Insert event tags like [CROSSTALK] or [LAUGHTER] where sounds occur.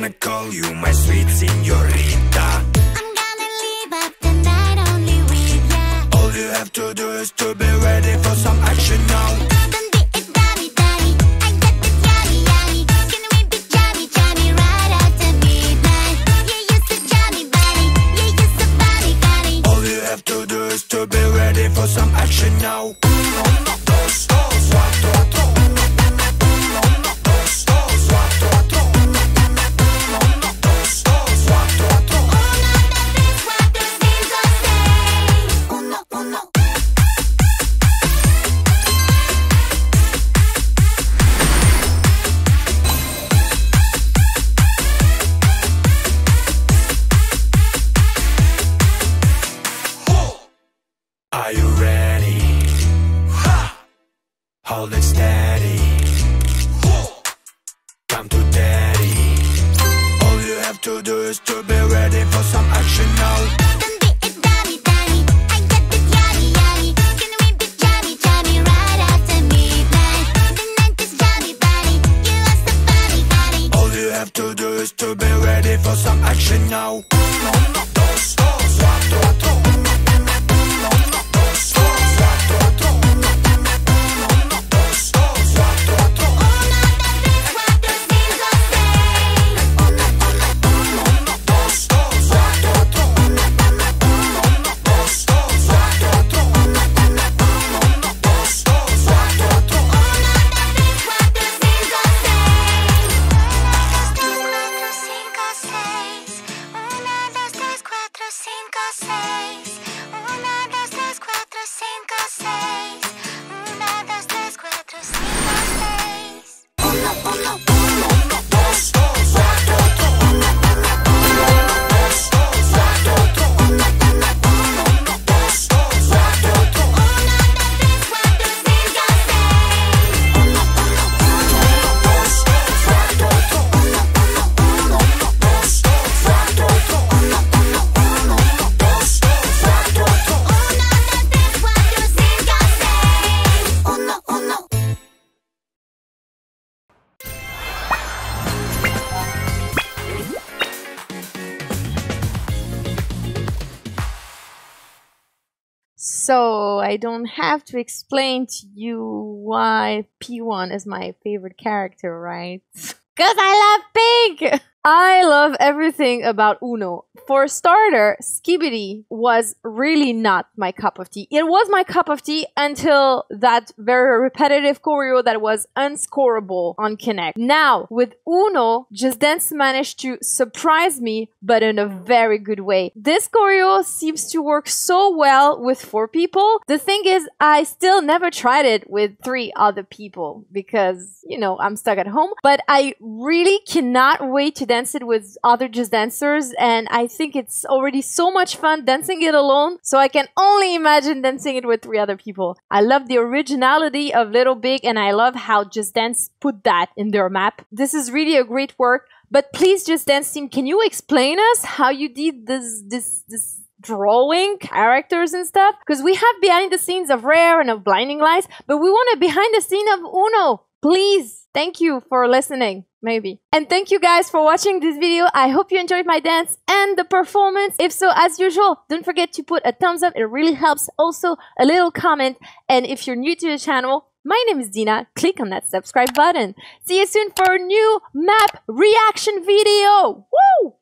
you my sweet señorita. I'm gonna leave up the night only with ya. All you have to do is to be ready for some action now. Don't be a daddy, daddy. I got the yummy, yummy. Can we be jammy, jammy right after midnight? You used to jammy, buddy. You used to body, body. All you have to do is to be ready for some action now. Uno, dos, dos, cuatro, Hold it steady. Come to daddy. All you have to do is to be ready for some action now. Don't be a daddy, daddy. I got the yummy, yummy. Can we be jammy, jammy right after midnight? The night is jammy, buddy. You lost the body, body. All you have to do is to be ready for some action now. So I don't have to explain to you why P1 is my favorite character, right? [LAUGHS] Because I love pink! [LAUGHS] I love everything about Uno. For starter, Skibidi was really not my cup of tea. It was my cup of tea until that very repetitive choreo that was unscorable on Kinect. Now, with Uno, Just Dance managed to surprise me, but in a very good way. This choreo seems to work so well with four people. The thing is, I still never tried it with three other people because, you know, I'm stuck at home, but I really cannot wait to dance it with other Just Dancers, and I think it's already so much fun dancing it alone, so I can only imagine dancing it with three other people. I love the originality of Little Big, and I love how Just Dance put that in their map. This is really a great work, but please, Just Dance team, can you explain us how you did this, this, this drawing characters and stuff because we have behind the scenes of rare and of blinding lights but we want a behind the scene of uno please thank you for listening maybe and thank you guys for watching this video i hope you enjoyed my dance and the performance if so as usual don't forget to put a thumbs up it really helps also a little comment and if you're new to the channel my name is Dina. Click on that subscribe button. See you soon for a new map reaction video. Woo!